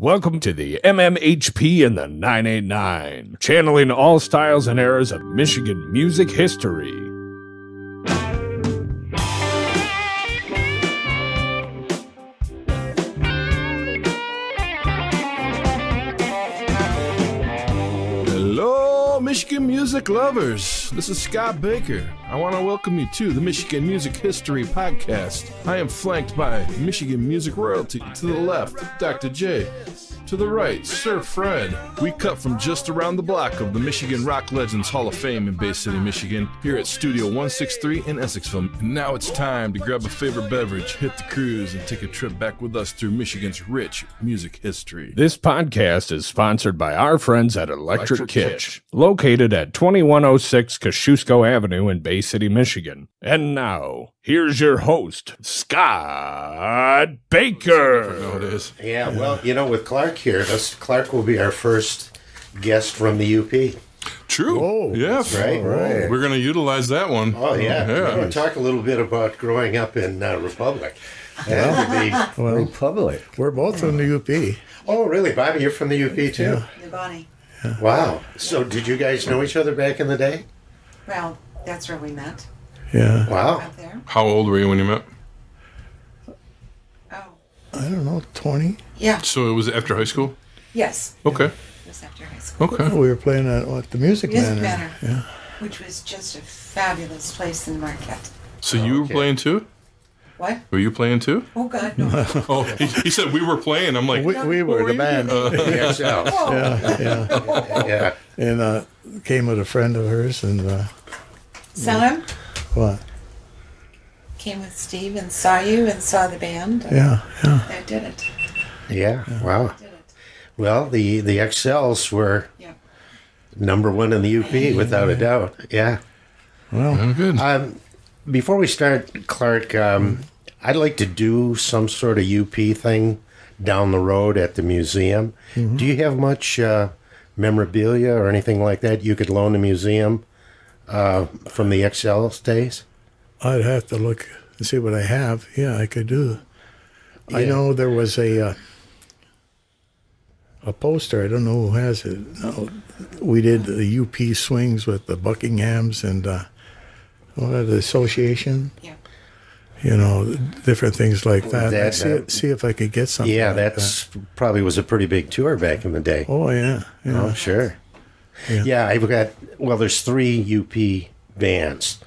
Welcome to the MMHP and the 989, channeling all styles and eras of Michigan music history. Hello, Michigan music lovers. This is Scott Baker. I want to welcome you to the Michigan Music History Podcast. I am flanked by Michigan music royalty. To the left, Dr. J. To the right, Sir Fred. We cut from just around the block of the Michigan Rock Legends Hall of Fame in Bay City, Michigan, here at Studio 163 in Essexville. And now it's time to grab a favorite beverage, hit the cruise, and take a trip back with us through Michigan's rich music history. This podcast is sponsored by our friends at Electric, Kitsch, located at 2106 Kosciuszko Avenue in Bay City, Michigan. And now, here's your host, Scott Baker. Oh, it is. Yeah, well, you know, with Clark here, this Clark will be our first guest from the UP. True. yes. Right, right. We're going to utilize that one. Oh yeah, we're Yeah. going to talk a little bit about growing up in uh, Republic. That would be- Republic. We're both from the UP. oh, really, Bobby? You're from the UP too? Bonnie. Wow. So, did you guys know each other back in the day? Well, that's where we met. Yeah. Wow. Out there. How old were you when you met? Oh, I don't know, 20? yeah. So it was after high school? Yes. Okay. It was after high school. Okay. We were playing at what, the Music, Music Manor. Manor. Yeah. Which was just a fabulous place in Marquette. So you were okay. playing too? What? Were you playing too? Oh, God, no. Oh, he, he said we were playing. I'm like, We, we were the band. The XL. yeah, yeah. Yeah. And uh, came with a friend of hers and uh, Sam what? came with Steve and saw you and saw the band. Yeah, yeah. I did it. Yeah. Wow. Did it. Well, the the Excels were Yeah. number one in the UP without a doubt. Yeah. Well, I'm good. Um, before we start, Clark, um, I'd like to do some sort of UP thing down the road at the museum. Do you have much uh, memorabilia or anything like that you could loan the museum uh, from the XL days? I'd have to look and see what I have. Yeah, I could do. I know there was a uh, a poster. I don't know who has it. No, we did the UP swings with the Buckinghams and uh, what, the association. Yeah. you know, different things like that. That- see, that- see if I could get something. yeah, like that's probably was a pretty big tour back in the day. Oh yeah, yeah. Oh, sure. Yeah. Yeah. I've got, well, there's three UP bands.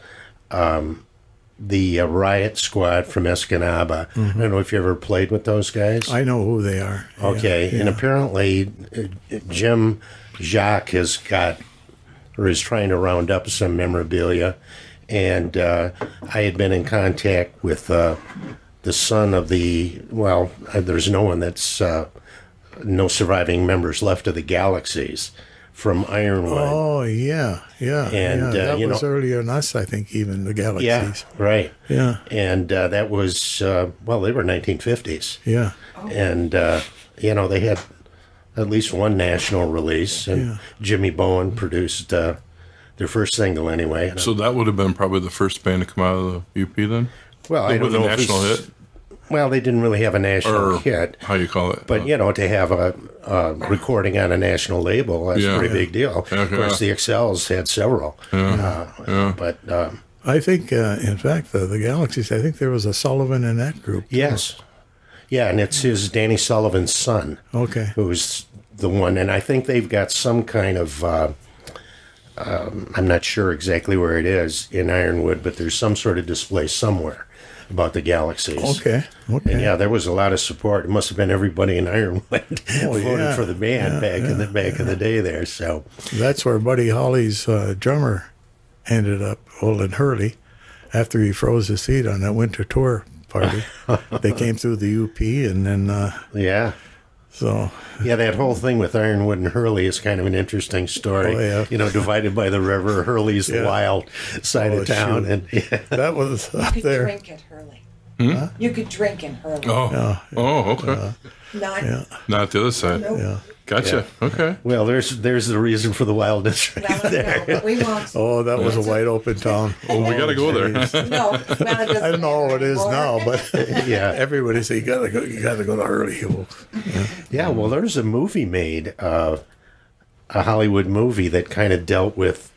Um, the uh, Riot Squad from Escanaba. I don't know if you ever played with those guys. I know who they are. Yeah, Okay, and apparently uh, Jim Jacques has got or is trying to round up some memorabilia, and uh, I had been in contact with uh, the son of the well, uh, there's no one that's uh, no surviving members left of the Galaxies from Ironwood. Oh yeah, yeah, And, yeah. uh, that you was know- earlier than us, I think. Even the Galaxies. yeah, right. yeah, And uh, that was uh, well, they were 1950s. yeah. and uh, you know they had at least one national release, and Yeah. Jimmy Bowen produced uh, their first single anyway. so that would have been probably the first band to come out of the UP then? well, I don't With a know if national it's- hit? Well, they didn't really have a national Or hit, how you call it? but Uh, you know to have a, a recording on a national label that's Yeah. a pretty big deal. Yeah, of course, yeah. the Excels had several, uh, but um, I think, uh, in fact, the, the Galaxies. I think there was a Sullivan in that group. yes, yeah, and it's his Danny Sullivan's son. Okay. who's the one, and I think they've got some kind of. Uh, um, I'm not sure exactly where it is in Ironwood, but there's some sort of display somewhere about the galaxies. Okay. Okay. And yeah, there was a lot of support. It must have been everybody in Ironwood voted yeah. for the band Yeah, back in the back in the day there. So That's where Buddy Holly's uh, drummer ended up, Olin Hurley, after he froze his feet on that winter tour party. they came through the UP, and then uh, yeah. So Yeah, that whole thing with Ironwood and Hurley is kind of an interesting story. Oh, yeah. You know, divided by the river, Hurley's the Yeah. wild side Oh, of town, shoot. and yeah, that was up you Could there. drink at Hurley. Hmm? You could drink in Hurley. Oh, oh, okay. Not, Not the other side. nope. Yeah. Gotcha. Okay. Well, there's there's the reason for the wildness right Well, there. no, we won't. Oh, that was a wide open town. Oh, we got to go there. No, well, I don't know how it is now, but Yeah. everybody say you gotta go. You gotta go to Hurley. Hill. Yeah, well, there's a movie made, uh, a Hollywood movie that kind of dealt with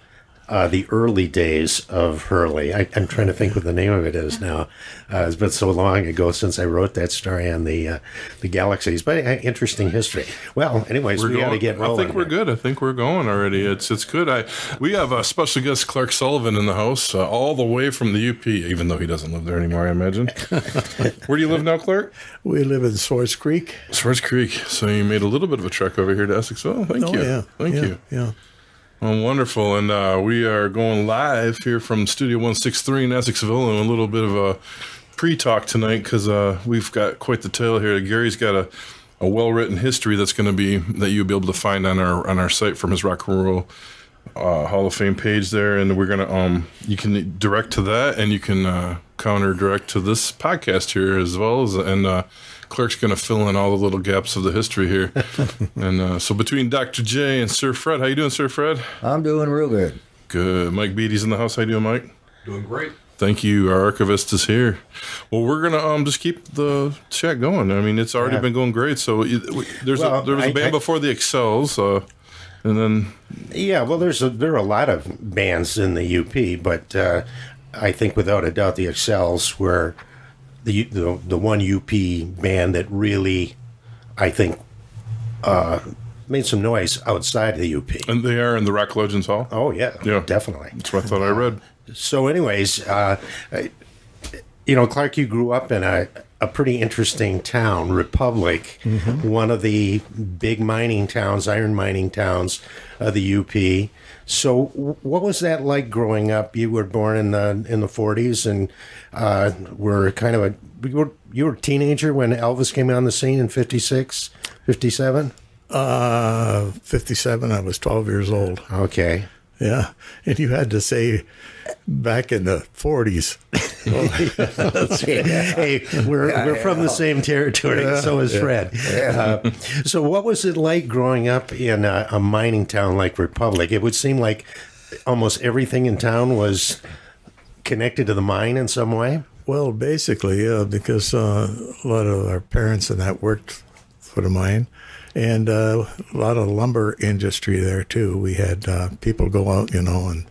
uh, the early days of Hurley. I, I'm trying to think what the name of it is now. Uh, it's been so long ago since I wrote that story on the uh, the galaxies, but uh, interesting history. Well, anyways, We're we got to going. get I think we're good. I think we're going already. It's it's good. I we have a special guest, Clark Sullivan, in the house, uh, all the way from the UP. Even though he doesn't live there anymore, I imagine. Where do you live now, Clark? We live in Swartz Creek. Swartz Creek. So you made a little bit of a trek over here to Essex. Oh, thank oh you. yeah, Thank yeah, you. Yeah. Oh, wonderful. And uh, we are going live here from Studio 163 in Essexville and a little bit of a pre talk tonight because uh, we've got quite the tale here. Gary's got a, a well written history that's going to be that you'll be able to find on our on our site from his Rock and Roll uh, Hall of Fame page there. And we're going to, um, you can direct to that and you can uh, counter direct to this podcast here as well. as And uh, Clark's going to fill in all the little gaps of the history here. and uh, so between Dr. J and Sir Fred, how you doing, Sir Fred? I'm doing real good. Good. Mike Beattie's in the house. How you doing, Mike? Doing great. Thank you. Our archivist is here. Well, we're gonna um just keep the chat going. I mean, it's already Yeah. been going great. So there's Well, a, there was a I- band I- before the Excels, uh, and then Yeah, well, there's a, there are a lot of bands in the UP, but uh, I think without a doubt the Excels were the the, the one UP band that really, I think, uh, made some noise outside of the UP. and they are in the Rock Legends Hall. Oh yeah, Yeah. definitely. That's what I thought I read. So, anyways, uh, I- you know, Clark, you grew up in a, a pretty interesting town, Republic, one of the big mining towns, iron mining towns of the UP. So, what was that like growing up? You were born in the in the forties, and uh, were kind of a you were, you were a teenager when Elvis came on the scene in 56, 57? Uh, 57. I was 12 years old. Okay. Yeah, and you had to say back in the 40s. hey, we're, we're from the same territory. so is Fred. Uh, so, what was it like growing up in a, a mining town like Republic? It would seem like almost everything in town was connected to the mine in some way. Well, basically, uh, because uh, a lot of our parents and that worked for the mine, and uh, a lot of lumber industry there too. We had uh, people go out, you know, and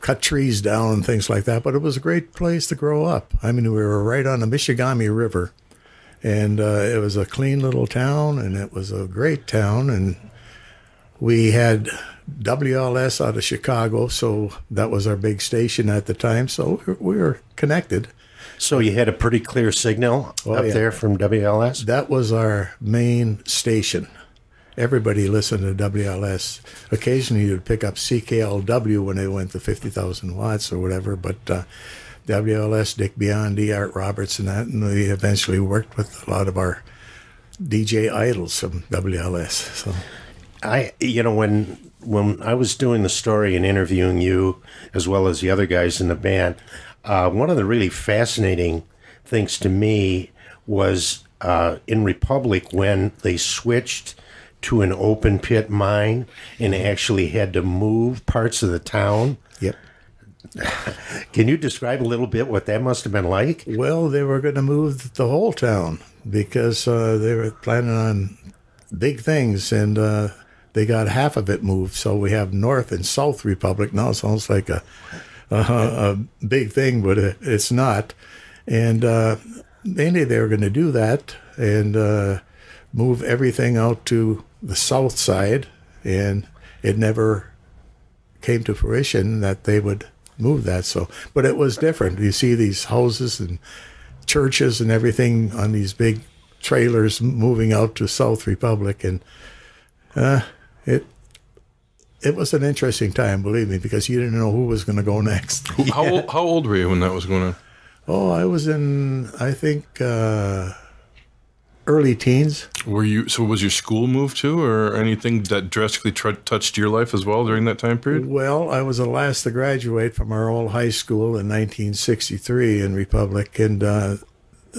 cut trees down and things like that. But it was a great place to grow up. I mean, we were right on the Michigamme River, and uh, it was a clean little town, and it was a great town, and we had WLS out of Chicago, so that was our big station at the time. So we were, connected. So, you had a pretty clear signal Oh, up yeah. there from WLS. That was our main station. Everybody listened to WLS. Occasionally, you'd pick up CKLW when they went to 50,000 watts or whatever, but uh, WLS, Dick Biondi, Art Roberts, and that, and we eventually worked with a lot of our DJ idols from WLS. So, I, you know, when when I was doing the story and interviewing you, as well as the other guys in the band, uh, one of the really fascinating things to me was uh, in Republic when they switched to an open pit mine and actually had to move parts of the town. yep. Can you describe a little bit what that must have been like? Well, they were going to move the whole town because uh, they were planning on big things, and uh, they got half of it moved. So we have North and South Republic now. It sounds like a a, a big thing, but it's not. And uh, mainly they were going to do that and uh, move everything out to the south side, and it never came to fruition that they would move that. So, but it was different. You see these houses and churches and everything on these big trailers moving out to South Republic, and uh, it it was an interesting time, believe me, because you didn't know who was going to go next. How old, how old were you when that was going on? oh, I was in, I think, uh, early teens. Were you so? Was your school moved to, or anything that drastically tr- touched your life as well during that time period? Well, I was the last to graduate from our old high school in 1963 in Republic, and uh,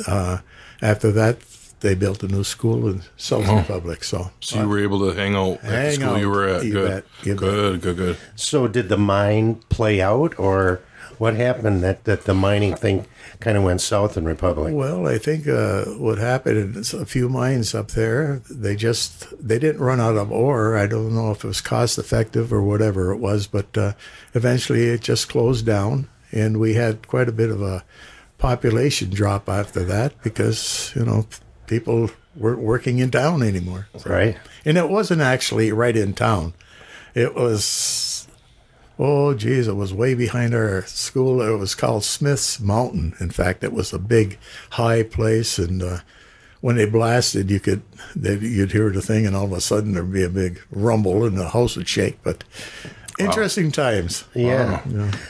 uh, after that, they built a new school in South Republic. So, So you were able to hang out at the Hang school you were at. you Good, bet, you bet. good, good, good. So did the mine play out, or what happened that, that the mining thing kind of went south in Republic? Well, I think uh, what happened is a few mines up there. They just they didn't run out of ore. I don't know if it was cost effective or whatever it was, but uh, eventually it just closed down, and we had quite a bit of a population drop after that because you know people weren't working in town anymore. Right. And it wasn't actually right in town. It was, oh, geez, it was way behind our school. It was called Smith's Mountain. In fact, it was a big, high place. And uh, when they blasted, you could, they, you'd hear the thing, and all of a sudden there'd be a big rumble, and the house would shake. But interesting times. Yeah.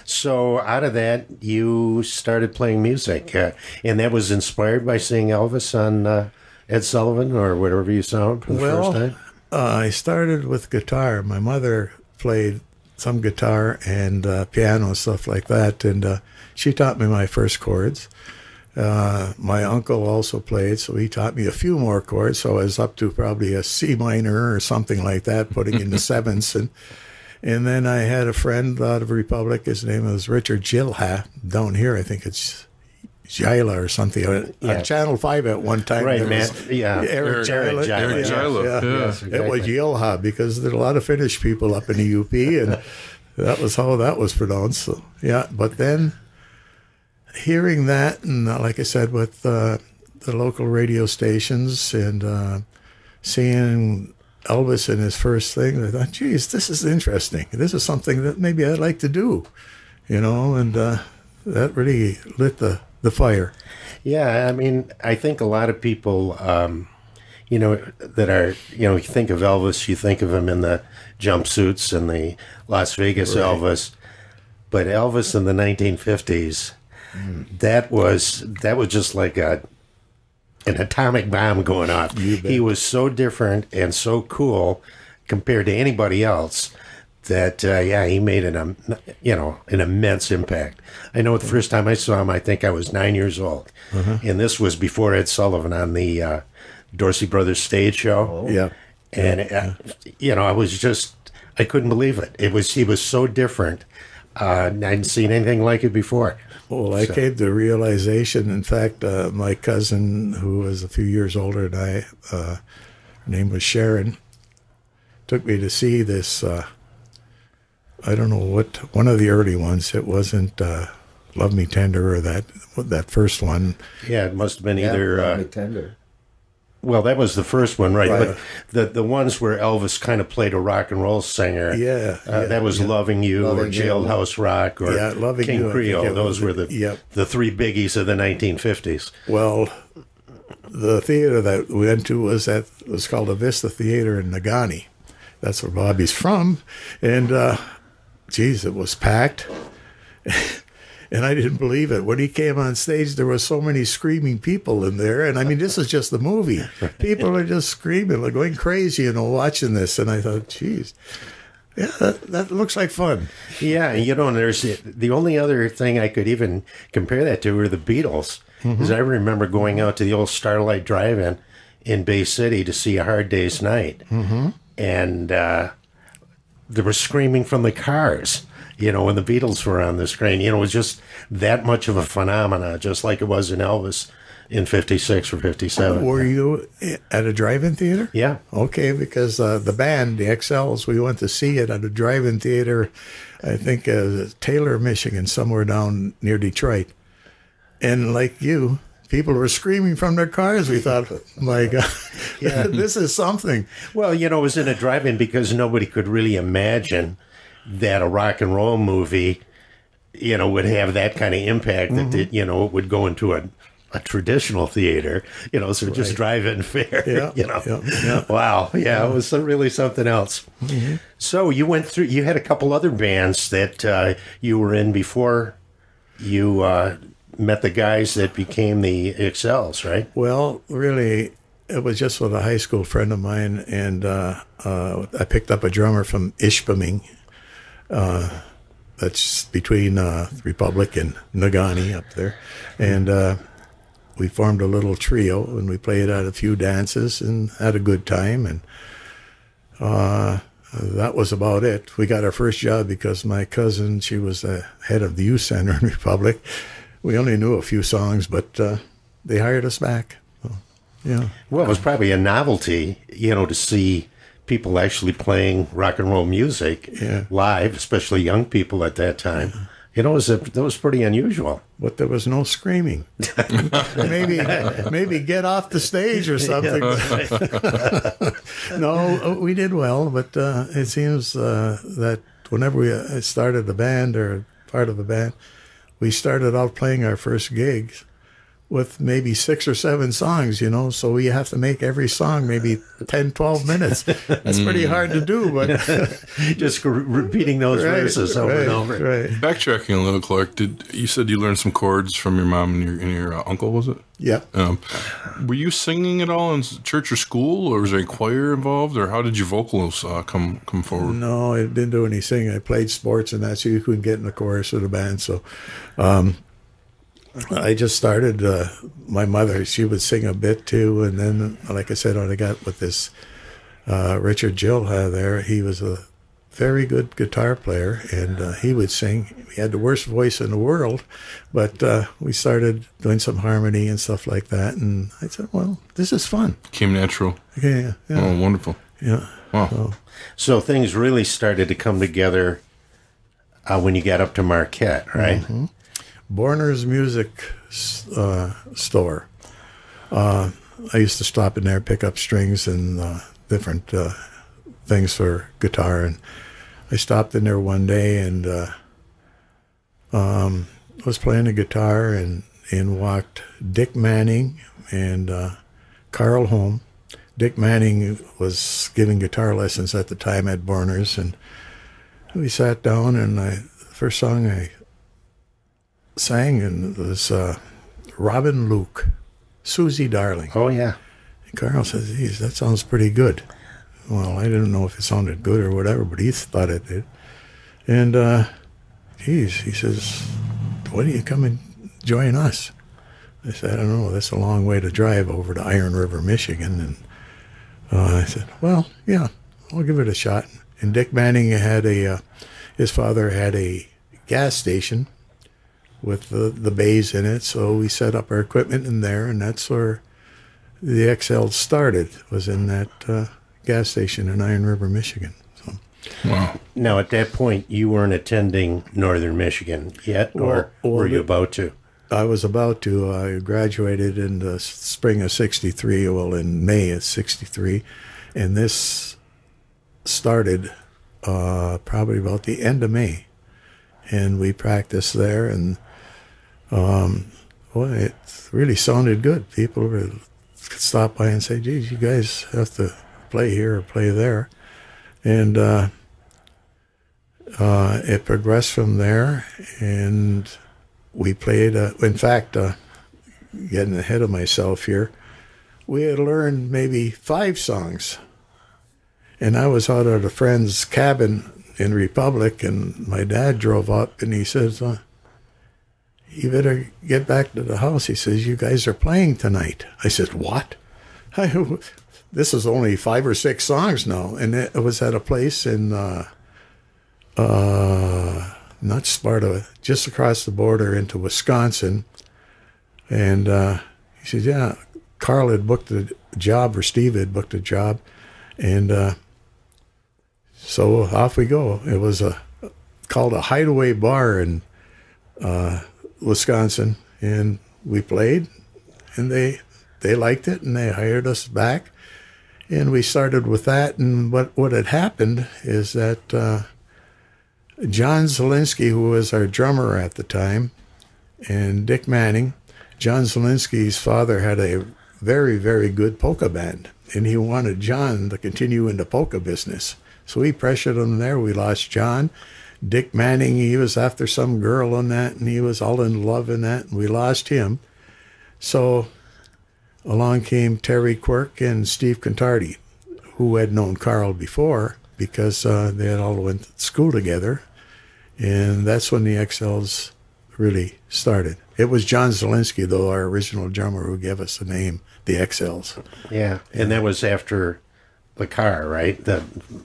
So out of that, you started playing music, uh, and that was inspired by seeing Elvis on uh, Ed Sullivan or whatever you saw him for the Well, first time. Uh, I started with guitar. My mother played some guitar and uh, piano and stuff like that, and uh, she taught me my first chords. Uh, my uncle also played, so he taught me a few more chords. So I was up to probably a C minor or something like that, putting in the sevenths. And and then I had a friend out of Republic. His name was Richard Gilha. Down here, I think it's Gila or something. On Yeah. Channel Five at one time. Right, man. Yeah. Eric, Eric. Gila. Eric yeah, Gila, yeah. yeah. Yes, It was. Yelha because there are a lot of Finnish people up in the UP, and that was how that was pronounced. So, yeah, but then hearing that, and uh, like I said, with uh, the local radio stations and uh, seeing Elvis in his first thing, I thought, geez, this is interesting. This is something that maybe I'd like to do, you know, and uh, that really lit the, the fire. Yeah, I mean, I think a lot of people, um, you know, that are, you know, you think of Elvis, you think of him in the jumpsuits and the Las Vegas Elvis, but Elvis in the 1950s, that was that was just like a an atomic bomb going off. He was so different and so cool compared to anybody else that uh, yeah, he made an um, you know an immense impact. I know the first time I saw him, I think I was nine years old, and this was before Ed Sullivan on the uh, Dorsey Brothers stage show. Yeah. and uh, you know, I was just I couldn't believe it. It was he was so different. Uh, I hadn't seen anything like it before. Well, I came to realization. In fact, uh, my cousin, who was a few years older than I, uh, her name was Sharon, took me to see this. Uh, I don't know what one of the early ones. It wasn't uh, "Love Me Tender" or that that first one. Yeah, it must have been either. Yeah, Uh, tender. Well, that was the first one, right? Right. But the the ones where Elvis kind of played a rock and roll singer. Yeah, Uh, yeah, that was "Loving You" or Loving You. "Jailhouse Rock" or Yeah, Loving "King You, Creole." Those were the Yep. the three biggies of the 1950s. Well, the theater that we went to was at was called the Vista Theater in Negaunee. That's where Bobby's from, and uh, geez, it was packed. And I didn't believe it. When he came on stage, there were so many screaming people in there. And I mean, this is just the movie. People are just screaming, like going crazy, you know, watching this. And I thought, geez, yeah, that, that looks like fun. Yeah, you know, and there's the only other thing I could even compare that to were the Beatles. Because I remember going out to the old Starlight Drive-In in Bay City to see A Hard Day's Night, mm-hmm. and uh, they were screaming from the cars. You know, when the Beatles were on the screen, you know, it was just that much of a phenomena, just like it was in Elvis in '56 or '57. Were you at a drive-in theater? Yeah. Okay, because uh, the band, the Excels, we went to see it at a drive-in theater, I think uh, Taylor, Michigan, somewhere down near Detroit. And like you, people were screaming from their cars. We thought, my God, this is something. Well, you know, it was in a drive-in because nobody could really imagine that a rock and roll movie, you know, would have that kind of impact Mm-hmm. that it, you know it would go into a, a traditional theater. You know, so just drive-in fare. Yeah, you know, yeah, yeah. wow, yeah, it was really something else. Mm-hmm. So you went through. You had a couple other bands that uh, you were in before you uh, met the guys that became the Excels, right? Well, really, it was just with a high school friend of mine, and uh, uh, I picked up a drummer from Ishpeming. Uh, that's between uh, Republic and Negaunee up there, and uh, we formed a little trio, and we played at a few dances and had a good time, and uh, that was about it. We got our first job because my cousin, she was the head of the youth center in Republic. We only knew a few songs, but uh, they hired us back. Yeah. Well, it was probably a novelty, you know, to see people actually playing rock and roll music Yeah. live, especially young people at that time. You know, it was, a, that was pretty unusual. but there was no screaming. maybe, maybe get off the stage or something. no, uh, we did well, but uh, it seems uh, that whenever we uh, started a band or part of the band, we started out playing our first gigs with maybe six or seven songs, you know, so we have to make every song maybe 10, 12 minutes. That's pretty hard to do, but Just re- repeating those verses over right, and over. Right. Backtracking a little, Clark. Did you said you learned some chords from your mom and your and your uh, uncle? Was it? Yeah. Um, were you singing at all in church or school, or was there a choir involved, or how did your vocals uh, come come forward? No, I didn't do any singing. I played sports and that's so you couldn't get in the chorus of the band. So, um, I just started. Uh, my mother, she would sing a bit too, and then, like I said, when I got with this uh, Richard Jill there, he was a very good guitar player, and uh, he would sing. He had the worst voice in the world, but uh, we started doing some harmony and stuff like that. And I said, "Well, this is fun." Came natural. Yeah, yeah, Oh, wonderful. yeah. Wow. So things really started to come together uh, when you got up to Marquette, right? Borner's Music uh, Store. Uh, I used to stop in there, pick up strings and uh, different uh, things for guitar. And I stopped in there one day and uh, um, was playing the guitar and, and walked Dick Manning and uh, Carl Holm. Dick Manning was giving guitar lessons at the time at Borner's, and we sat down. And I, the first song I sang and it was uh, Robin Luke, Susie Darling. Oh, yeah. And Carl says, geez, that sounds pretty good. Well, I didn't know if it sounded good or whatever, but he thought it did. And, uh, geez, he says, why don't you come and join us? I said, I don't know. That's a long way to drive over to Iron River, Michigan. And uh, I said, well, yeah, I'll give it a shot. And Dick Manning had a, uh, his father had a gas station with the, the bays in it. So we set up our equipment in there, and that's where the XL started, was in that uh, gas station in Iron River, Michigan. So, Wow. Now, at that point, you weren't attending Northern Michigan yet, or Well- well, were you the- about to? I was about to. I graduated in the spring of '63. Well, in May of '63, and this started uh, probably about the end of May, and we practiced there, and um, boy, it really sounded good. People would stop by and say, "Geez, you guys have to play here or play there," and uh, uh, it progressed from there, and we played. Uh, in fact, uh, getting ahead of myself here, we had learned maybe five songs, and I was out at a friend's cabin in Republic, and my dad drove up, and he says, uh, "You better get back to the house." He says, "You guys are playing tonight." I said, "What?" I, this is only five or six songs now, and it was at a place in. Uh, uh, not Sparta, just across the border into Wisconsin. And uh, he says, Yeah, Carl had booked a job, or Steve had booked a job. And uh, so off we go. It was a called a hideaway bar in uh, Wisconsin. And we played, and they they liked it, and they hired us back. And we started with that. And what, what had happened is that. Uh, John Zelinsky, who was our drummer at the time, and Dick Manning. John Zelinsky's father had a very, very good polka band, and he wanted John to continue in the polka business. So we pressured him there. We lost John. Dick Manning, he was after some girl on that, and he was all in love in that, and we lost him. So along came Terry Quirk and Steve Contardi, who had known Carl before because uh, they had all went to school together, and that's when the Excels really started. It was John Zielinski, though, our original drummer, who gave us the name, the Excels. Yeah, and that was after the car, right? The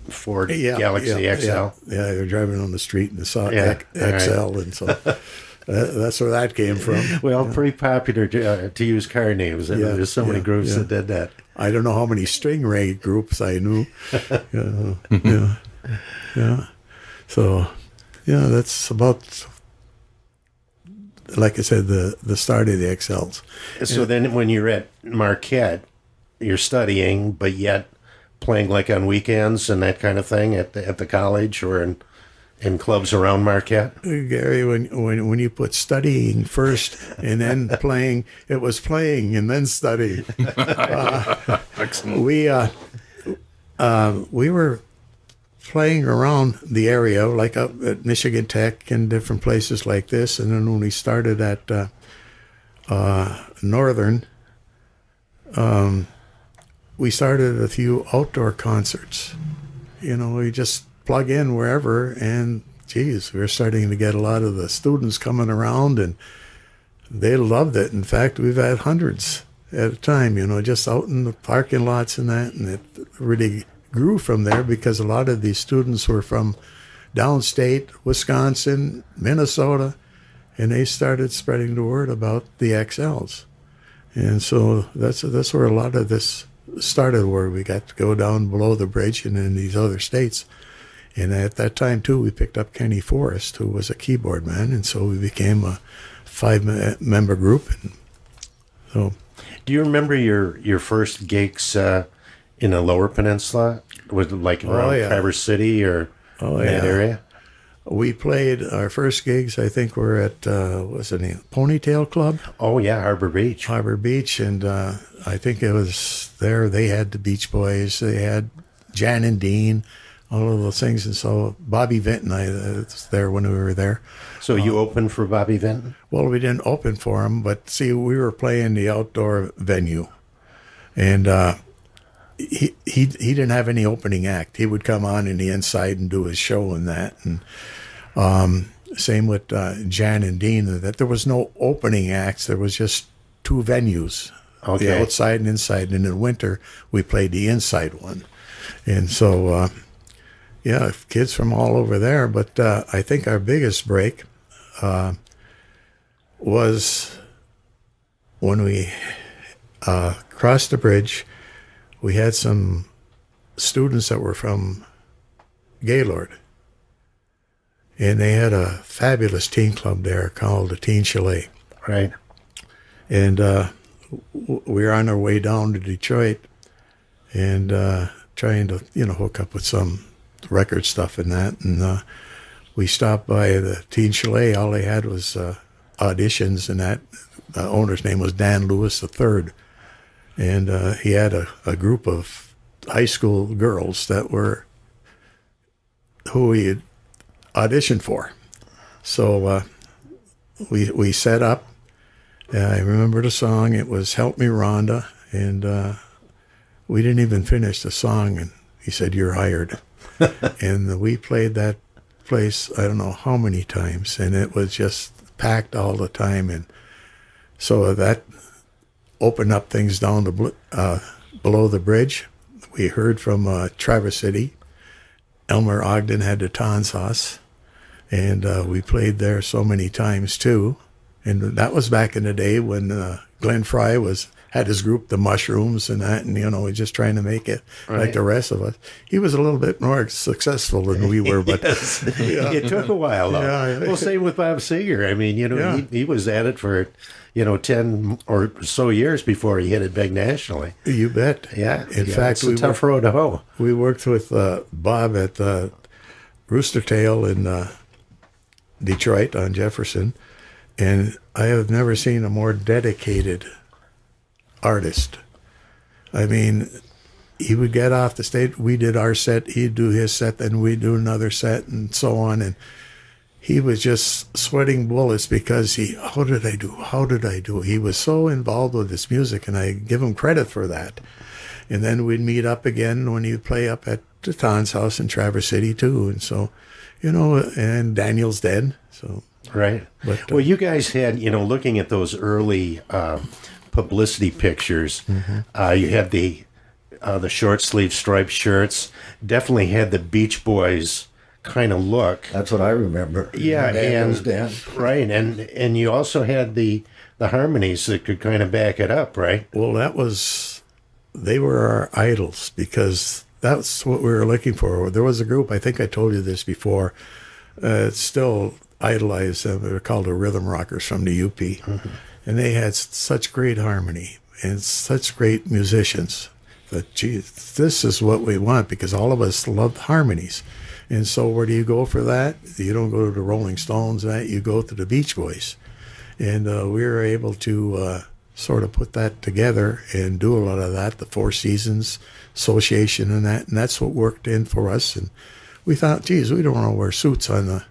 Ford Galaxy yeah, XL. Yeah, yeah, they were driving on the street and they saw Yeah, X- XL, and so that, that's where that came from. Well, pretty popular to, uh, to use car names. and Yeah, There's so many groups yeah. that did that. I don't know how many stingray groups I knew. yeah, yeah, yeah. So, yeah, that's about, like I said, the the start of the Excels. So then, when you're at Marquette, you're studying, but yet playing like on weekends and that kind of thing at the, at the college or in in clubs around Marquette. Gary, when when when you put studying first and then playing, it was playing and then studying. Uh, we uh, uh, we were playing around the area, like up at Michigan Tech and different places like this, and then when we started at uh, uh, Northern, um, we started a few outdoor concerts. You know, we just plug in wherever, and geez, we we're starting to get a lot of the students coming around, and they loved it. In fact, we've had hundreds at a time, you know, just out in the parking lots and that, and it really grew from there because a lot of these students were from downstate, Wisconsin, Minnesota, and they started spreading the word about the Excels. And so that's that's where a lot of this started, where we got to go down below the bridge and in these other states. And at that time too, we picked up Kenny Forrest, who was a keyboard man, and so we became a five-member group. And so Do you remember your your first gigs uh, in the Lower Peninsula? Was it like around yeah. Traverse City or Oh, that yeah. area? We played our first gigs. I think were at uh, what was it name Ponytail Club, Oh yeah, Harbor Beach. Harbor Beach, and uh, I think it was there. They had the Beach Boys. They had Jan and Dean, all of those things. And so Bobby Vinton, I uh, was there when we were there. So you opened for Bobby Vinton? Well, we didn't open for him, but see, we were playing the outdoor venue, and uh, he he he didn't have any opening act. He would come on in the inside and do his show and that, and um, same with uh, Jan and Dean. That there was no opening acts. There was just two venues, the outside and inside. And in winter, we played the inside one, and so. Uh, yeah, kids from all over there. But uh, I think our biggest break uh, was when we uh, crossed the bridge. We had some students that were from Gaylord, and they had a fabulous teen club there called the Teen Chalet. Right. And uh, we were on our way down to Detroit, and uh, trying to you know hook up with some record stuff and that. And uh, we stopped by the Teen Chalet. All they had was uh, auditions, and that the owner's name was Dan Lewis III, and uh, he had a, a group of high school girls that were who he had auditioned for. So uh, we we set up. I remember the song. It was "Help Me, Rhonda," and uh, we didn't even finish the song, and he said, "You're hired." and we played that place I don't know how many times, and it was just packed all the time, and so that opened up things down the uh, below the bridge. We heard from uh, Traverse City. Elmer Ogden had the Tonsas, and uh, we played there so many times too. And that was back in the day when uh, Glenn Frey was had his group, the Mushrooms, and that, and you know, was just trying to make it like the rest of us. He was a little bit more successful than we were, but It took a while, though. Yeah, yeah. Well, same with Bob Seger. I mean, you know, Yeah. he, he was at it for, you know, 10 or so years before he hit it big nationally. you bet. Yeah. In yeah, fact, it's a we tough were, road to hoe. we worked with uh, Bob at uh, Rooster Tail in uh, Detroit on Jefferson, and I have never seen a more dedicated artist. I mean, he would get off the stage. We did our set. He'd do his set, then we'd do another set, and so on. And he was just sweating bullets because he, how did I do? How did I do? He was so involved with his music, and I give him credit for that. And then we'd meet up again when he'd play up at the Ton's house in Traverse City too. And so, you know, and Daniel's dead. So, Right. But, uh, well, you guys had, you know, looking at those early uh, publicity pictures, uh, you had the uh, the short sleeve striped shirts. Definitely had the Beach Boys kind of look. That's what I remember. Yeah, Daniel's and Den. right, and and you also had the the harmonies that could kind of back it up, right? well, that was, they were our idols because that's what we were looking for. There was a group, I think I told you this before, uh, still idolized them. They're called the Rhythm Rockers from the UP. And they had such great harmony and such great musicians that, geez, this is what we want because all of us love harmonies. And so, where do you go for that? You don't go to the Rolling Stones, that you go to the Beach Boys. And uh, we were able to uh, sort of put that together and do a lot of that, the Four Seasons Association and that. And that's what worked in for us. And we thought, geez, we don't want to wear suits on the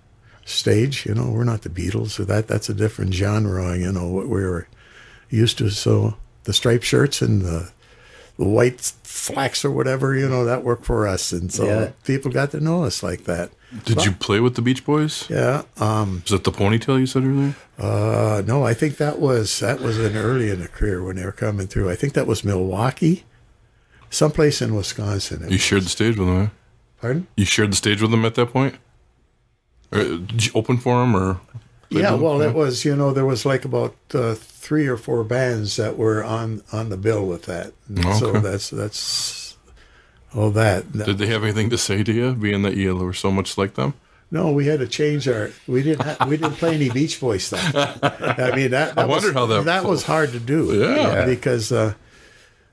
stage. You know, we're not the Beatles. So that that's a different genre, you know, what we were used to. So the striped shirts and the, the white flax or whatever, you know, that worked for us. And so Yeah. people got to know us like that. Did you play with the Beach Boys? Yeah. Um, Is that the ponytail you said earlier? uh, no, I think that was that was an early in the career when they were coming through. I think that was Milwaukee, someplace in Wisconsin. You shared the stage with them, eh? Pardon? You shared the stage with them at that point? Or, did you open for them, or Yeah, well, it was you know there was like about uh, three or four bands that were on on the bill with that. And So that's that's all that. did they have anything to say to you, being that you were so much like them? No, we had to change our. We didn't. Ha- we didn't play any Beach Boy stuff. I mean, that. that I wondered was, how that- that was hard to do. Yeah. because uh,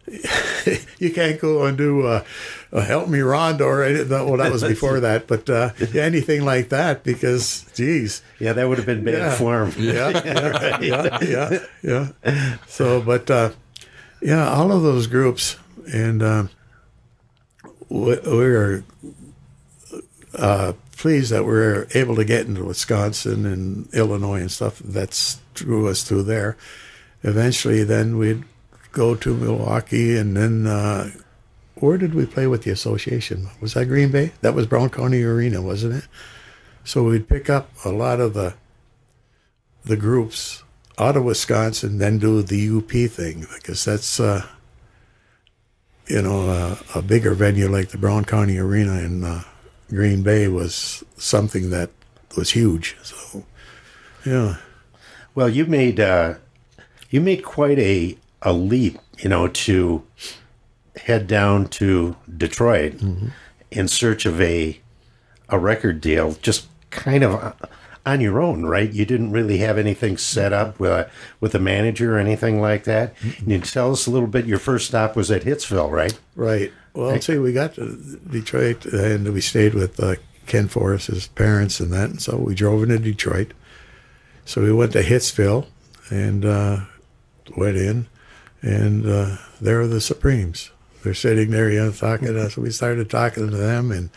you can't go and do uh, uh, "Help Me, Rhonda" or any- well, that was before that, but uh, anything like that because, geez, Yeah, that would have been bad Yeah. form. yeah, yeah, yeah, yeah, yeah. So, but uh, yeah, all of those groups, and um, we, we are uh, pleased that we're able to get into Wisconsin and Illinois and stuff. That's drew us through there. Eventually, then we'd go to Milwaukee, and then uh, where did we play with the association? Was that Green Bay? That was Brown County Arena, wasn't it? So we'd pick up a lot of the the groups out of Wisconsin, then do the UP thing because that's uh, you know uh, a bigger venue like the Brown County Arena in uh, Green Bay was something that was huge. So yeah, Well, you made uh, you made quite a a leap, you know, to head down to Detroit in search of a a record deal, just kind of on your own, right? You didn't really have anything set up with a, with a manager or anything like that. Can you tell us a little bit? Your first stop was at Hitsville, right? right. Well, I'll say we got to Detroit and we stayed with uh, Ken Forrest's parents and that, and so we drove into Detroit. So we went to Hitsville and uh, went in, and uh, there are the Supremes. They're sitting there, you know, talking to us. We started talking to them, and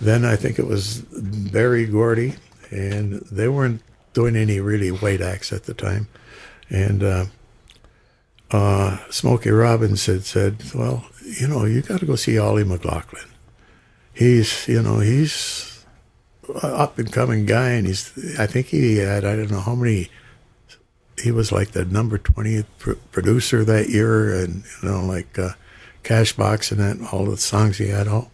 then I think it was Berry Gordy, and they weren't doing any really white acts at the time. And uh, uh, Smokey Robbins had said, "Well, you know, you got to go see Ollie McLaughlin. He's, you know, he's up and coming guy, and he's. I think he had I don't know how many. He was like the number twentieth pr- producer that year, and you know, like uh, Cashbox and that, all the songs he had. All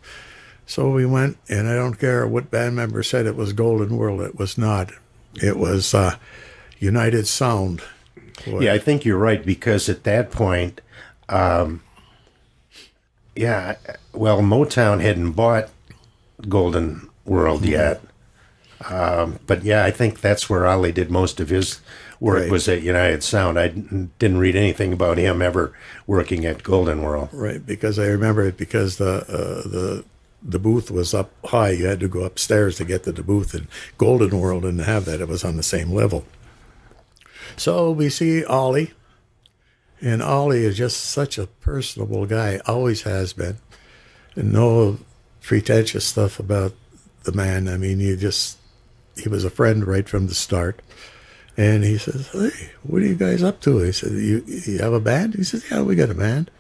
so we went, and I don't care what band member said it was Golden World. It was not. It was uh, United Sound. Boy, Yeah, I think you're right because at that point, um, yeah, well, Motown hadn't bought Golden World yet. Um, but yeah, I think that's where Ollie did most of his work Right. was at United Sound. I didn't didn't read anything about him ever working at Golden World. Right, because I remember it because the uh, the the booth was up high. You had to go upstairs to get to the booth, and Golden World didn't have that. It was on the same level. So we see Ollie, and Ollie is just such a personable guy. Always has been, and no pretentious stuff about the man. I mean, you just he was a friend right from the start. And he says, "Hey, what are you guys up to?" He said, "You you have a band?" He says, "Yeah, we got a band."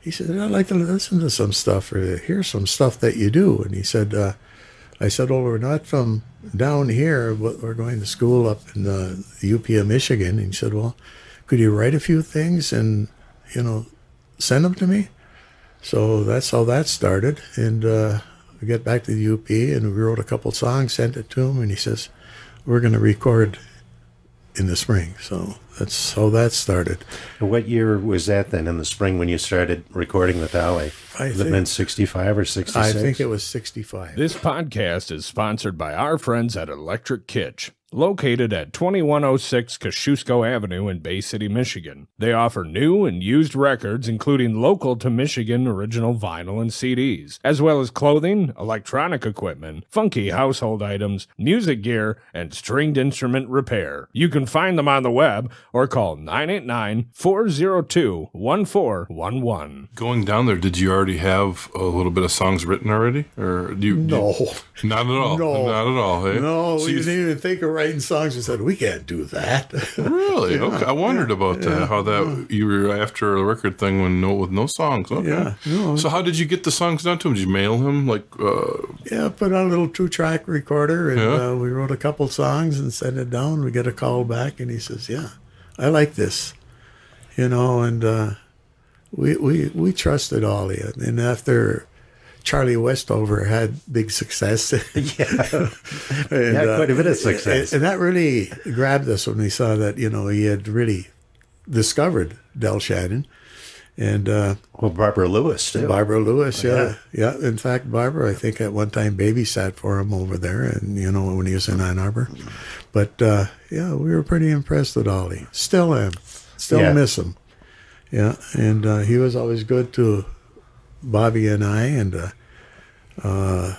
He said, "I'd like to listen to some stuff or hear some stuff that you do." And he said, uh, "I said, well, we're not from down here, but we're going to school up in the UP of Michigan." And he said, "Well, could you write a few things and you know send them to me?" So that's how that started. And uh, we get back to the UP and we wrote a couple songs, sent it to him, and he says, "We're going to record in the spring." So that's how that started. What year was that then in the spring when you started recording with Ollie? I Has it think- been 65 or 66? I think it was '65. This podcast is sponsored by our friends at Electric Kitsch, located at 2106 Kosciuszko Avenue in Bay City, Michigan. They offer new and used records, including local to Michigan original vinyl and CDs, as well as clothing, electronic equipment, funky household items, music gear, and stringed instrument repair. You can find them on the web or call 989 402 1411. Going down there, did you already have a little bit of songs written already, or do you? No. you- not at all. No. not at all. Hey? No, So we you- didn't even think of writing songs. We said we can't do that. Really? okay. I wondered about that. How that you were after a record thing when no with no songs. Okay. Yeah, no. So how did you get the songs down to him? Did you mail him like? Uh, yeah, put on a little two-track recorder, and Yeah. uh, we wrote a couple songs and sent it down. We get a call back, and he says, "Yeah, I like this," you know, and uh, we we we trusted Ollie. And after Charlie Westover had big success, Yeah. and, Yeah, uh, quite a bit of success. and that really grabbed us when we saw that you know he had really discovered Del Shannon, and. Uh, Well, Barbara Lewis, too. Barbara Lewis, yeah. yeah, In fact, Barbara, I think at one time babysat for him over there, and you know when he was in Ann Arbor. But uh, yeah, we were pretty impressed with Ollie. Still am. Still Yeah. miss him. Yeah, and uh, he was always good to Bobby and I, and uh, uh,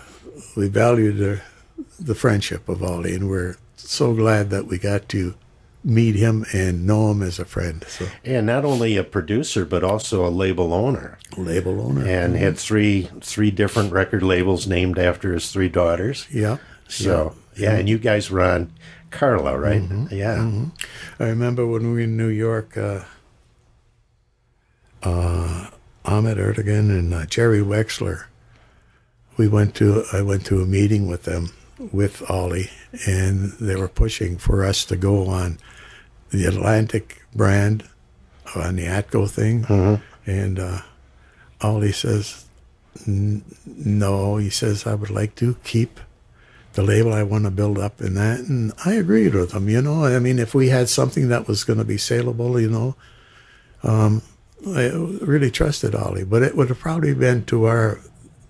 we valued the, the friendship of Ollie, and we're so glad that we got to meet him and know him as a friend. So and not only a producer, but also a label owner. label owner. And had three three different record labels named after his three daughters. yeah. So, yeah, and you guys were on Carla, right? Yeah. I remember when we were in New York, uh, uh, Ahmet Ertegun and uh, Jerry Wexler. We went to I went to a meeting with them with Ollie, and they were pushing for us to go on the Atlantic brand on the Atco thing, and uh, Ollie says, "N- "No," he says, "I would like to keep." the label I want to build up in that. And I agreed with him, you know. I mean, if we had something that was going to be saleable, you know, um, I really trusted Ollie. But it would have probably been to our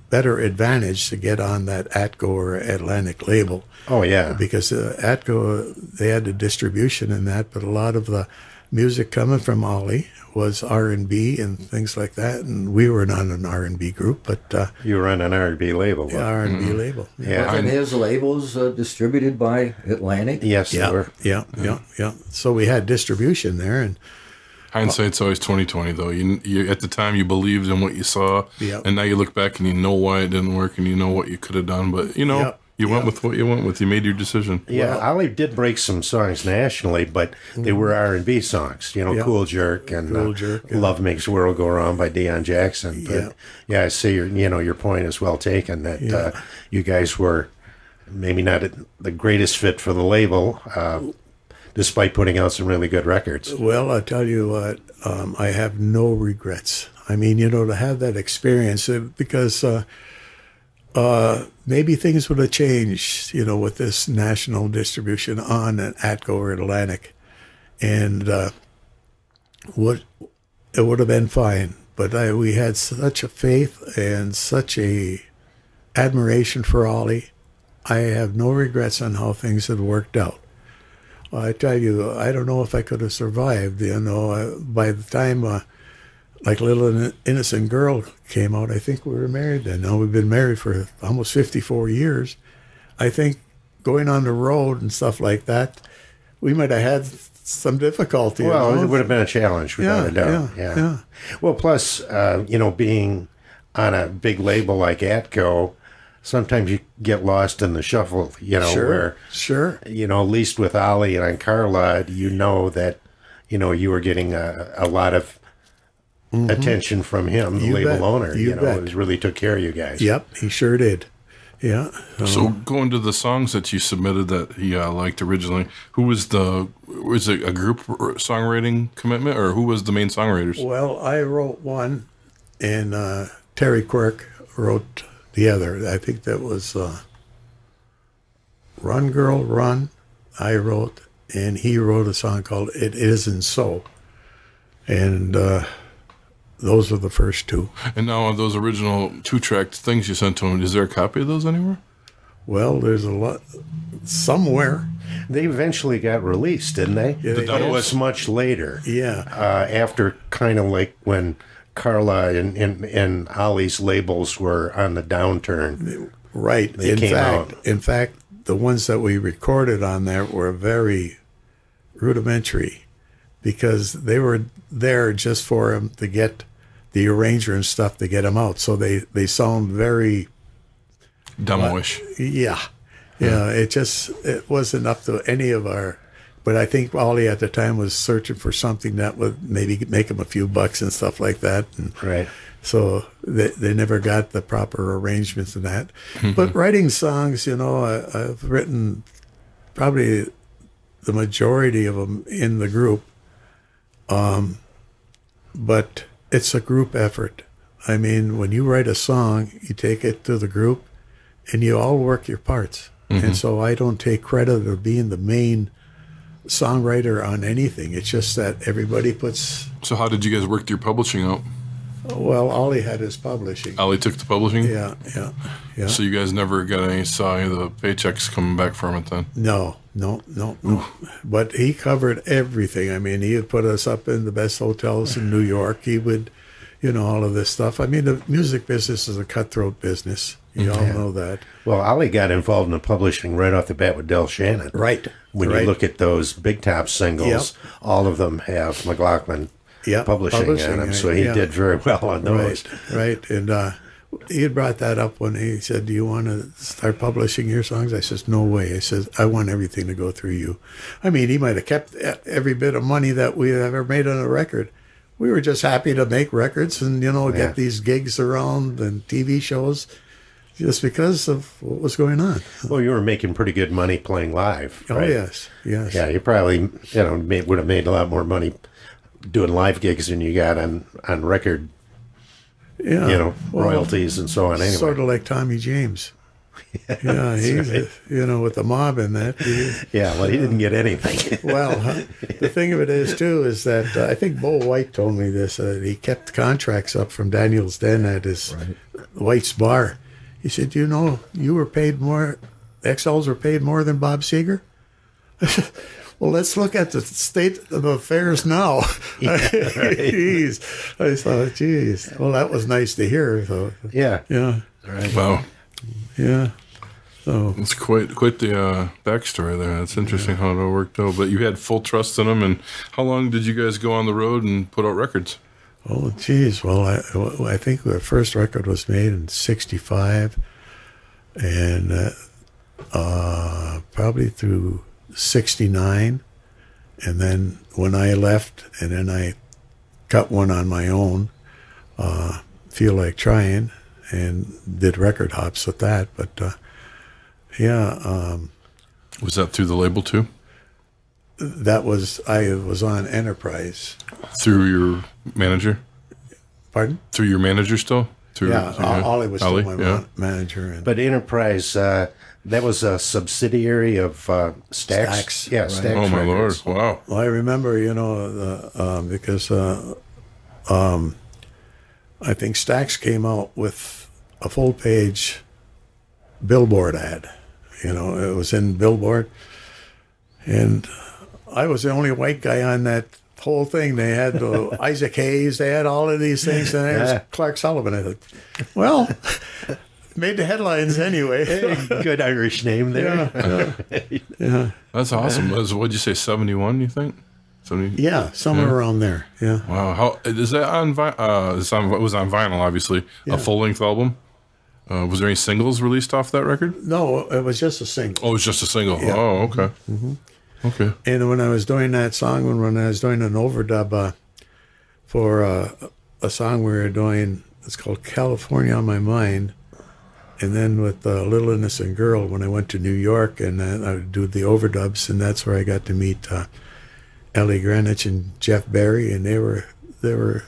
better advantage to get on that Atco or Atlantic label Oh, yeah. because uh, Atco, they had the distribution in that, but a lot of the music coming from Ollie was R&B and things like that. And we were not an R&B group, but uh, You were on an R&B label. the R&B label. Yeah. And his labels uh, distributed by Atlantic. Yes, they Yeah, were. yeah, yeah, yeah. So we had distribution there, and hindsight's always twenty twenty though. You, you at the time you believed in what you saw, Yep. and now you look back and you know why it didn't work, and you know what you could have done. But you know, Yep. you went with what you went with. You made your decision. Yeah, Ollie did break some songs nationally, but they were R and B songs. You know, Yeah. "Cool Jerk" and Cool uh, Jerk, yeah. "Love Makes the World Go Round" by Deon Jackson. But Yeah. yeah, I see your you know your point is well taken that Yeah. uh, you guys were maybe not the greatest fit for the label, uh, despite putting out some really good records. well, I tell you what, um, I have no regrets. I mean, you know, to have that experience uh, because uh, uh, maybe things would have changed, you know, with this national distribution on an Atco or Atlantic, and uh, would it would have been fine. But I, we had such a faith and such a admiration for Ollie. I have no regrets on how things had worked out. I tell you, I don't know if I could have survived. You know, by the time uh, like Little Innocent Girl came out, I think we were married then. Now we've been married for almost 54 years. I think going on the road and stuff like that, we might have had some difficulty. you Well, know? it would have been a challenge without Yeah, a doubt. yeah, Yeah, yeah. Well, plus, uh, you know, being on a big label like Atco, sometimes you get lost in the shuffle, you know, Sure, where sure. you know, at least with Ollie and on Carla, you know that you know you were getting a, a lot of attention from him, the Mm-hmm. You label bet. owner. You You, know, bet. it really took care of you guys. Yep, he sure did. Yeah. So going to the songs that you submitted that he uh, liked originally, who was the was it a group songwriting commitment or who was the main songwriters? Well, I wrote one, and uh, Terry Quirk wrote the other. I think that was uh, "Run, Girl, Run." I wrote, and he wrote a song called "It Isn't So," and uh, those were the first two. And now on those original two track things you sent to him, is there a copy of those anywhere? Well, there's a lot somewhere. They eventually got released, didn't they? Yeah, they but it was much later. Yeah. Uh, after kind of like when Carla and, and, and Ollie's labels were on the downturn. Right. They in came fact, out. in fact, the ones that we recorded on there were very rudimentary because they were there just for him to get the arranger and stuff to get them out. So they they sound very Demo-ish. Uh, yeah, yeah. It just it wasn't up to any of our. But I think Ollie at the time was searching for something that would maybe make him a few bucks and stuff like that. And Right. so they, they never got the proper arrangements of that. But writing songs, you know, I, I've written probably the majority of them in the group. Um, but it's a group effort. I mean, when you write a song, you take it to the group and you all work your parts. And so I don't take credit of being the main songwriter on anything. It's just that everybody puts, So how did you guys work your publishing out? well, Ollie had his publishing. Ollie took the publishing? Yeah, yeah, yeah. So you guys never got any saw any of the paychecks coming back from it then? No, no, no, no. But he covered everything. I mean, he would put us up in the best hotels in New York. He would, you know, all of this stuff. I mean, the music business is a cutthroat business. You all know that. Well, Ollie got involved in the publishing right off the bat with Del Shannon. Right. When right. you look at those big top singles, all of them have McLaughlin Yeah, publishing, publishing, on them. So he yeah. did very well on those. Right, right. And uh, he had brought that up when he said, "Do you want to start publishing your songs?" I says, "No way." I says, "I want everything to go through you." I mean, he might have kept every bit of money that we ever made on a record. We were just happy to make records and you know Yeah. get these gigs around and TV shows, just because of what was going on. Well, you were making pretty good money playing live. Oh yes, yes. Yeah, you probably you know made, would have made a lot more money doing live gigs than you got on on record, yeah. you know, Well, royalties and so on. Anyway, Sort of like Tommy James. yeah, he's you know with the mob and that. he- yeah. Well, he didn't get anything. Well, huh, the thing of it is too is that uh, I think Bo White told me this. Uh, he kept contracts up from Daniel's Den at his White's bar. He said, Do "You know, you were paid more. Excels were paid more than Bob Seger." well, let's look at the state of affairs now. Jeez, I thought, geez. Well, that was nice to hear. So, yeah, yeah, Wow. yeah. So It's quite quite the uh, backstory there. It's interesting how it all worked out. But you had full trust in them, And how long did you guys go on the road and put out records? Oh, geez. Well, I, I think the first record was made in '65, and uh, uh, probably through '69, and then when I left, and then I got one on my own. Uh, feel like trying, and did record hops with that. But uh, yeah, um, Was that through the label too? That was I was on Enterprise. Through your manager? Pardon? Through your manager still? Through, Yeah, through- Ollie was still Ollie, my yeah. manager, and but Enterprise uh, that was a subsidiary of uh, Stax. Stax, Yeah, right. Stax. Oh my lord! Wow. Well, I remember, you know, the, um, because uh, um, I think Stax came out with a full page billboard ad. You know, it was in Billboard, and I was the only white guy on that whole thing. They had uh, Isaac Hayes, they had all of these things, and there's Yeah. Clark Sullivan. I thought, well, made the headlines anyway. Good Irish name there. yeah, yeah, yeah, That's awesome. Was what'd you say? Seventy one? You think? Seventy? yeah, somewhere Yeah. around there. Yeah. Wow. How is that on? Uh, it's on. It was on vinyl, obviously. Yeah. A full length album. Uh, was there any singles released off that record? No, it was just a single. Oh, it was just a single. Yeah. Oh, okay. Okay. And when I was doing that song, when, when I was doing an overdub uh, for uh, a song we were doing, it's called California on My Mind. And then with uh, Little Innocent Girl, when I went to New York and uh, I would do the overdubs, and that's where I got to meet uh, Ellie Greenwich and Jeff Barry, and they were they were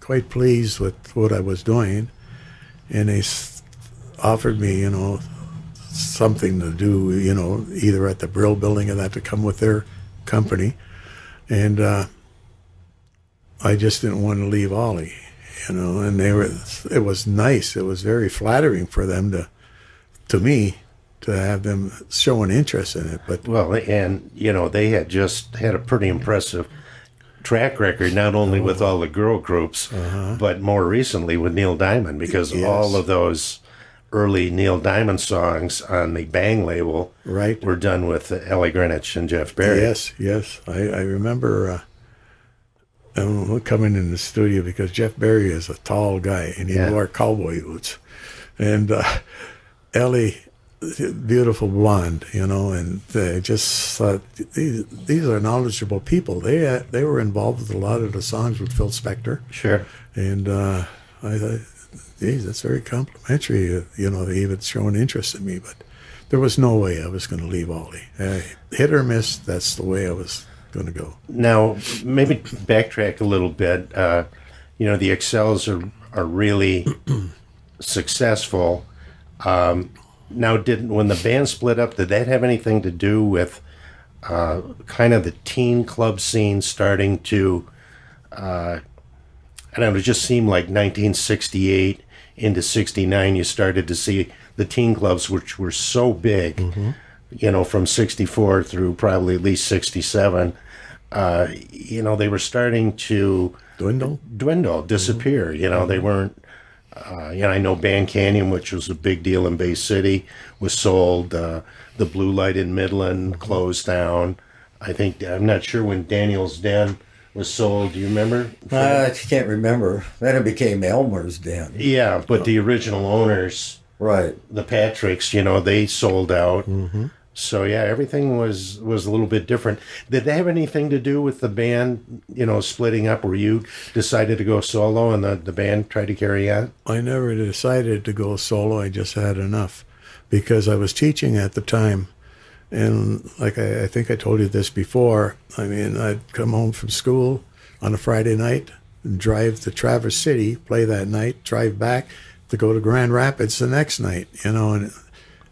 quite pleased with what I was doing, and they offered me, you know, something to do, you know, either at the Brill Building or that to come with their company. And uh, I just didn't want to leave Ollie, you know, and they were, it was nice. It was very flattering for them to, to me, to have them show an interest in it. But Well, and you know they had just had a pretty impressive track record, not only with all the girl groups, but more recently with Neil Diamond, because Yes. all of those early Neil Diamond songs on the Bang label Right. were done with Ellie Greenwich and Jeff Barry. Yes, yes. I, I remember uh, um, coming in the studio because Jeff Barry is a tall guy and he Yeah. wore cowboy boots. And uh, Ellie, beautiful blonde, you know, and they just thought these, these are knowledgeable people. They had, they were involved with a lot of the songs with Phil Spector. Sure. And uh, I thought, geez, that's very complimentary. uh, You know, they even showing interest in me, but there was no way I was going to leave Ollie. Hit or miss, that's the way I was going to go. Now, maybe backtrack a little bit. Uh, you know, the Excels are are really successful. Um, now, did when the band split up, did that have anything to do with uh, kind of the teen club scene starting to? Uh, I don't know. It just seemed like 1968 into 69, you started to see the teen clubs, which were so big. You know, from 64 through probably at least 67 uh, you know, they were starting to Dwindle? dwindle, disappear. You know, they weren't. Uh, you know, I know Band Canyon, which was a big deal in Bay City, was sold. Uh, the Blue Light in Midland closed down. I think I'm not sure when Daniel's Den was sold. Do you remember? Uh, I can't remember. Then it became Elmer's Den. Yeah, but the original owners, Right. the Patricks, you know, they sold out. Mm-hmm. So yeah, everything was was a little bit different. Did they have anything to do with the band, you know, splitting up, where you decided to go solo and the, the band tried to carry on? I never decided to go solo. I just had enough because I was teaching at the time. And like I, I think I told you this before, I mean, I'd come home from school on a Friday night, and drive to Traverse City, play that night, drive back to go to Grand Rapids the next night, you know, and it,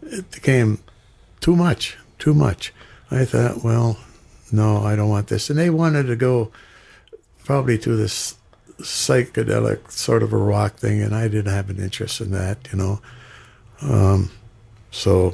it became too much, too much. I thought, well, no, I don't want this. And they wanted to go probably to this psychedelic sort of a rock thing, and I didn't have an interest in that, you know. Um, so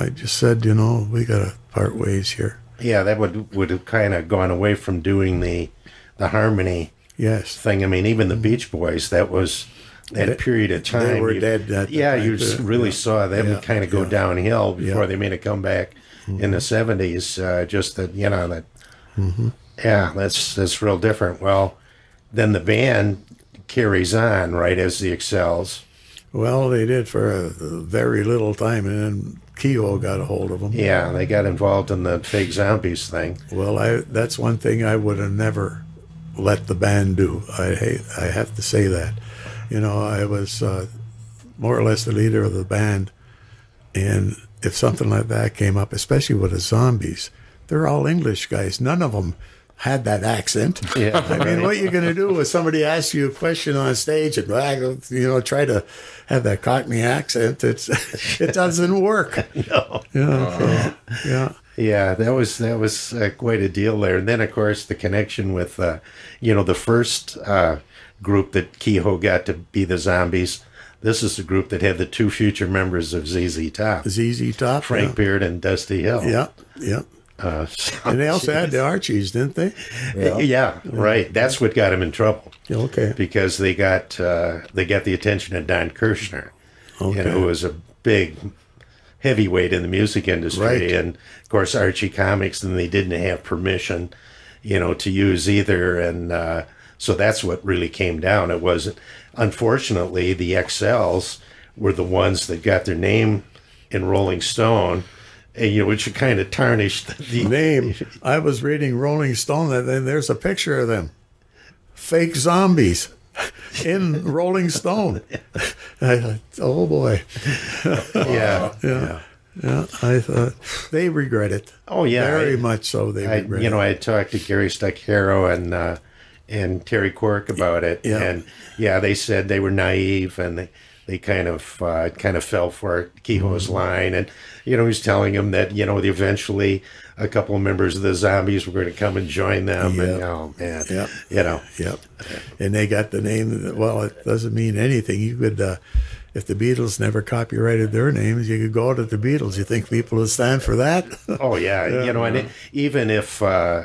I just said, you know, we got to part ways here. Yeah, that would would have kind of gone away from doing the the harmony Yes. thing. I mean, even the Beach Boys, that was that They- period of time. were you- dead yeah, time, you really Yeah. saw that Yeah, kind of go yeah. downhill before. Mm-hmm. they made a comeback in the seventies. Uh, just that you know that. Mm-hmm. Yeah, that's that's real different. Well, then the band carries on right as the Excels. Well, they did for a, very little time, and then Kehoe got a hold of them. Yeah, they got involved in the fake zombies thing. Well, I that's one thing I would have never let the band do. I hate, I have to say that. You know, I was uh, more or less the leader of the band, and if something like that came up, especially with the zombies, they're all English guys. None of them had that accent. Yeah, I mean, what you're going to do if somebody asks you a question on stage and you know try to have that Cockney accent? It's it doesn't work. No. Yeah, so, yeah. Yeah, that was that was uh, quite a deal there. And then, of course, the connection with, uh, you know, the first uh, group that Kehoe got to be the Zombies. This is the group that had the two future members of ZZ Top, ZZ Top. Frank Beard and Dusty Hill. Yeah, yeah. Uh, And they also had the Archies, didn't they? yeah. right. That's what got him in trouble Okay. because they got uh, they got the attention of Don Kirshner, you know, who was a big heavyweight in the music industry, Right. and of course Archie Comics, and they didn't have permission, you know, to use either, and uh, so that's what really came down. It wasn't, unfortunately, the Excels were the ones that got their name in Rolling Stone, and you know, which kind of tarnished the Name. I was reading Rolling Stone, and then there's a picture of them, fake zombies, in Rolling Stone. I thought, oh boy, Yeah, yeah. yeah. I thought they regret it. Oh, yeah, very I- much so. They I, regret you know, it. I talked to Gary Stuckero and uh, and Terry Quirk about it, Yeah. and yeah, they said they were naive and they, they kind of uh, kind of fell for Kehoe's line, and you know, he's telling him that you know, eventually a couple of members of the zombies were going to come and join them, and Yeah. oh man, Yeah. you know, Yep. And they got the name. Well, it doesn't mean anything. You could, uh, if the Beatles never copyrighted their names, you could go to the Beatles. You think people would stand for that? Oh yeah, you know, and it, even if uh,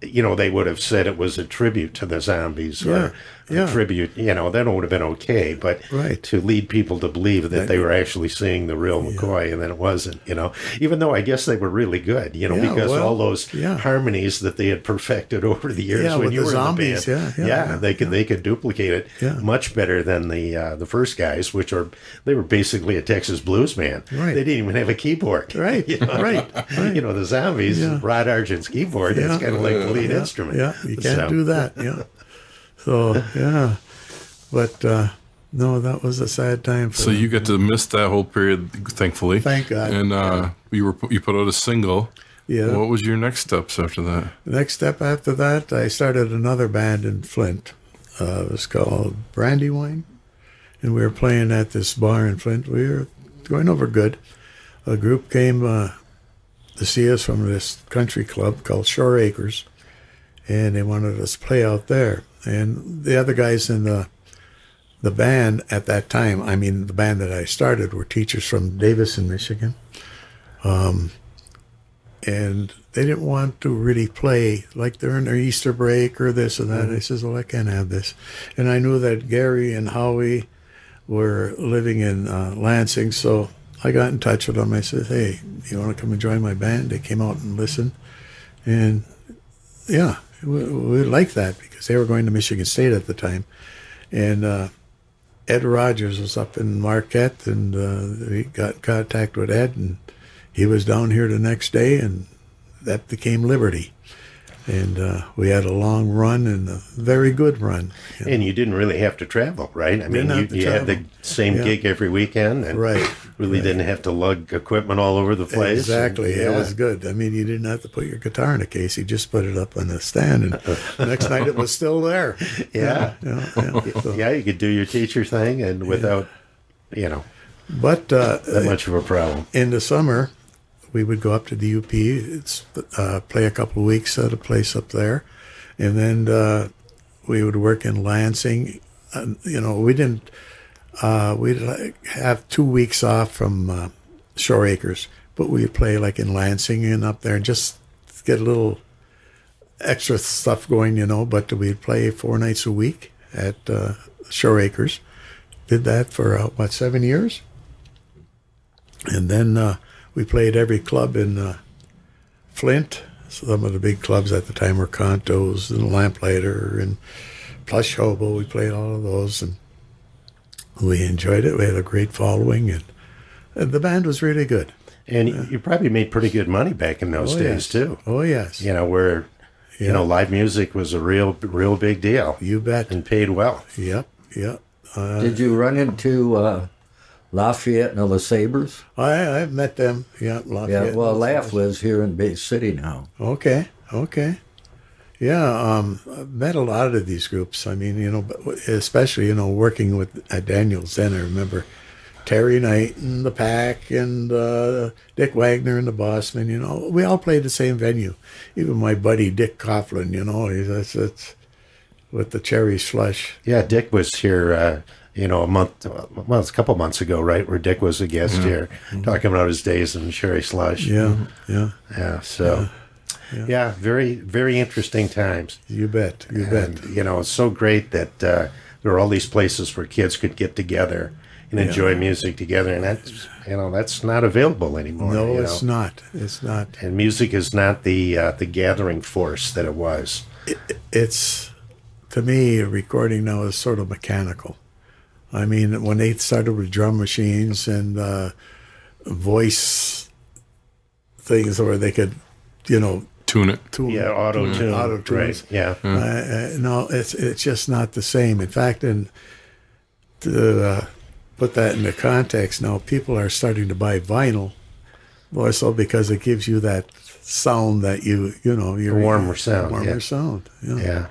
you know they would have said it was a tribute to the zombies Yeah, or yeah. tribute, you know, that would have been okay. But Right. to lead people to believe that they were actually seeing the real McCoy and then it wasn't, you know, even though I guess they were really good, you know, Yeah, because well, all those yeah. harmonies that they had perfected over the years Yeah, when you the were zombies, in the band, yeah, yeah, yeah, they could they could duplicate it Yeah. much better than the uh, the first guys, which are they were basically a Texas blues band. Right. They didn't even have a keyboard. Right, You know? right, right. You know, the zombies, Yeah. Rod Argent's keyboard, Yeah. it's kind of like the lead yeah, instrument. Yeah, you can't So, do that. Yeah. So yeah, but uh, no, that was a sad time for So them. you get to miss that whole period, thankfully. Thank God. And uh, you were you put out a single. Yeah. What was your next steps after that? The next step after that, I started another band in Flint. Uh, it was called Brandywine, and we were playing at this bar in Flint. We were going over good. A group came uh, to see us from this country club called Shore Acres, and they wanted us to play out there. And the other guys in the the band at that time, I mean, the band that I started, were teachers from Davison, Michigan and they didn't want to really play like during their Easter break or this or that. I says, "Well, I can't have this," and I knew that Gary and Howie were living in uh, Lansing, so I got in touch with them. I said, "Hey, you want to come and join my band?" They came out and listened, and yeah, we, we liked that because they were going to Michigan State at the time, and. Uh, Ed Rogers was up in Marquette, and uh, we got in contact with Ed, and he was down here the next day, and that became Liberty. And uh, we had a long run and a very good run. And you didn't really have to travel, right? I mean, you, you had the same Yeah. gig every weekend, and Right, really right. didn't have to lug equipment all over the place. Exactly, And, it was good. I mean, you didn't have to put your guitar in a case; you just put it up on the stand, and the next night it was still there. Yeah. yeah. yeah. So- yeah, you could do your teacher thing, and without, you know, But uh, that much of a problem. in the summer, we would go up to the UP, uh, play a couple of weeks at a place up there, and then uh, we would work in Lansing. You know, we didn't. Uh, we'd have two weeks off from uh, Shore Acres, but we'd play like in Lansing and up there, and just get a little extra stuff going, you know. But we'd play four nights a week at uh, Shore Acres. Did that for what seven years? And then we played every club in uh, Flint. Some of the big clubs at the time were Contos and Lamplighter and Plush Hobo. We played all of those and we enjoyed it. We had a great following and, and the band was really good. And you probably made pretty good money back in those Oh, days yes. too. Oh, yes. You know, where you know live music was a real, real big deal You bet. and paid well. Yep. Yep. Uh, Did you run into uh, Lafayette and the Sabres? I, I've met them. Yeah. Yeah, Lafayette. well, Laugh lives here in Bay City now. Okay, okay. Yeah, um, I've met a lot of these groups. I mean, you know, especially, you know, working with uh, Daniel's Den. I remember Terry Knight and the Pack and uh, Dick Wagner and the Bossman. You know, we all played the same venue. Even my buddy Dick Coughlin, you know, he's that's, that's with the Cherry Slush. Yeah, Dick was here. Uh, you know, a month, well, it's a couple months ago, right? Where Dick was a guest here, talking about his days in Cherry Slush. Yeah, yeah, Yeah. So, yeah, very, very interesting times. you bet, you bet. You know, it's so great that uh, there are all these places where kids could get together and enjoy music together, and that's you know that's not available anymore. No, it's know. not. It's not. And music is not the uh, the gathering force that it was. it's to me a recording now is sort of mechanical I mean, when they started with drum machines and uh, voice things where they could, you know, Tune it. tune, Yeah, auto tune. auto tunes. Right. Yeah. Uh, uh, no, it's it's just not the same. In fact, and to uh, put that into context, now people are starting to buy vinyl more so because it gives you that sound that you you know you're warmer sound, warmer yeah. sound. Yeah, Yeah.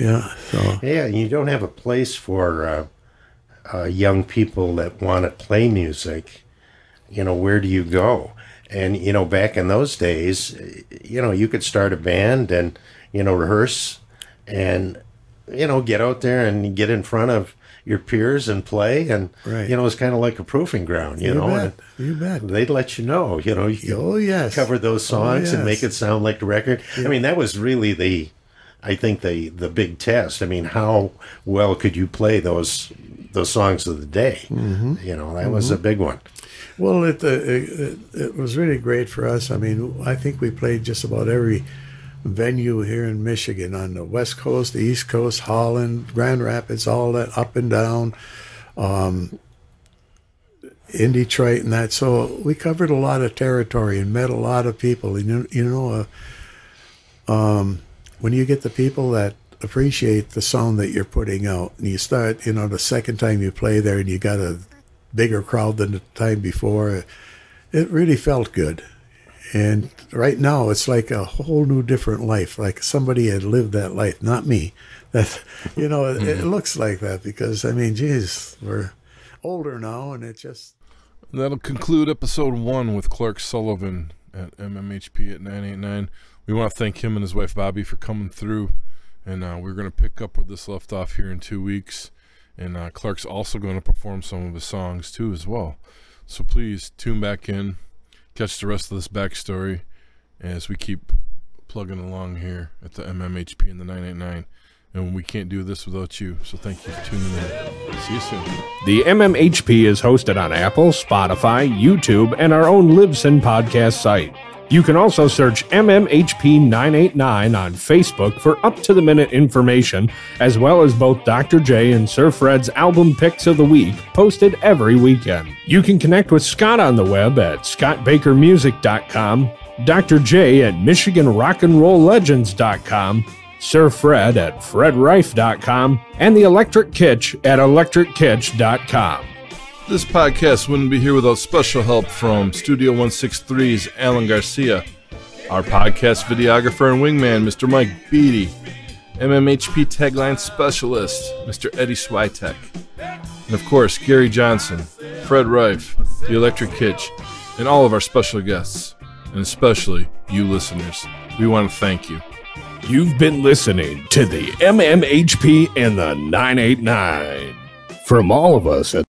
yeah. So Yeah, you don't have a place for uh, uh, young people that want to play music. You know, where do you go? And you know, back in those days, you know, you could start a band and you know rehearse, and you know get out there and get in front of your peers and play, and Right. you know it's kind of like a proving ground. You, you know, bet, you bet. they'd let you know. You know, you Oh yes, cover those songs and make it sound like the record. I mean, that was really the, I think the the big test. I mean, how well could you play those those songs of the day? Mm-hmm. You know, that was a big one. Well, it, uh, it it was really great for us. I mean, I think we played just about every venue here in Michigan on the West Coast, the East Coast, Holland, Grand Rapids, all that up and down, um, in Detroit and that. So we covered a lot of territory and met a lot of people. And you, you know, uh, um, when you get the people that appreciate the song that you're putting out, and you start, you know, the second time you play there, and you got a bigger crowd than the time before. It really felt good. And right now, it's like a whole new different life. Like somebody had lived that life, not me. That you know, it, it mm-hmm. looks like that because I mean, geez, we're older now, and it just That'll conclude episode one with Clark Sullivan at MMHP at 989. We want to thank him and his wife Bobby for coming through. And uh, we're going to pick up where this left off here in two weeks. And uh, Clark's also going to perform some of his songs too, as well. So please tune back in, catch the rest of this backstory as we keep plugging along here at the MMHP and the 989. And we can't do this without you. So thank you for tuning in. See you soon. The MMHP is hosted on Apple, Spotify, YouTube, and our own Libsyn podcast site. You can also search MMHP 989 on Facebook for up to the minute information, as well as both Dr. J and Sir Fred's album picks of the week posted every weekend. You can connect with Scott on the web at scottbakermusic.com, Dr. J at michiganrockandrolllegends.com, Sir Fred at fredreif.com, and the Electric Kitsch at electrickitsch.com. This podcast wouldn't be here without special help from Studio 163's Alan Garcia, our podcast videographer and wingman, Mr. Mike Beattie, MMHP tagline specialist, Mr. Eddie Switek, and of course, Gary Johnson, Fred Reif, the Electric Kitsch, and all of our special guests, and especially you listeners. We want to thank you. You've been listening to the MMHP and the 989. From all of us at